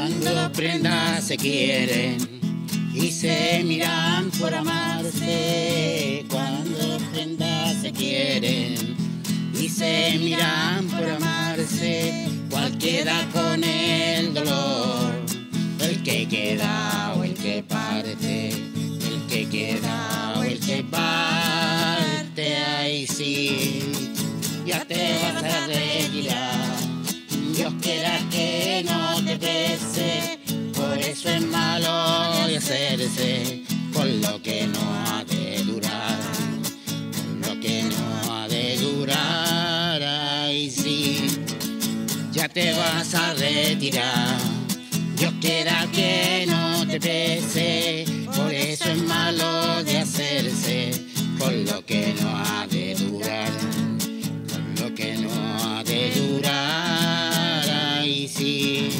Cuando prendas se quieren y se miran por amarse. Cuando prendas se quieren y se miran por amarse. Cual queda con el dolor, el que queda o el que parte, el que queda o el que parte. Ahí sí, ya te vas a retirar. Dios quiera que no te pese, hacerse con lo que no ha de durar, con lo que no ha de durar, ay sí, ya te vas a retirar. Dios quiera que no te pese, por eso es malo de hacerse con lo que no ha de durar, con lo que no ha de durar, ay sí.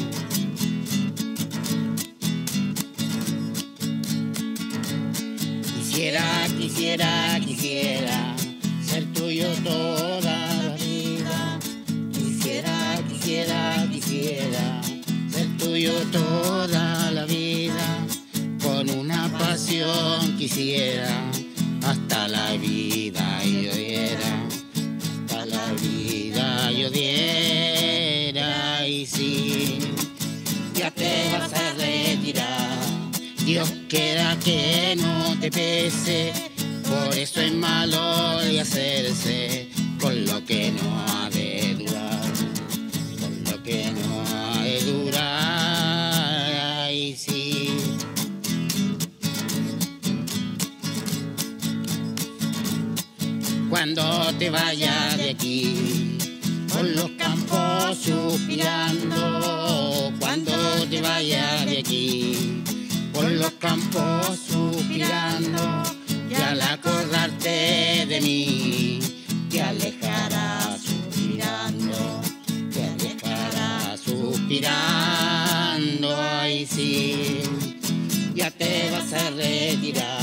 Quisiera, quisiera, quisiera ser tuyo toda la vida. Quisiera, quisiera, quisiera ser tuyo toda la vida. Con una pasión quisiera hasta la vida yo diera. Hasta la vida yo diera. Y si Dios quiera que no te pese, por eso es malo de hacerse con lo que no ha de durar, con lo que no ha de durar. Ay, sí. Cuando te vayas de aquí, por los campos suspirando, cuando te vayas de aquí los campos suspirando y al acordarte de mí te alejarás suspirando, te alejarás suspirando, ay sí, ya te vas a retirar.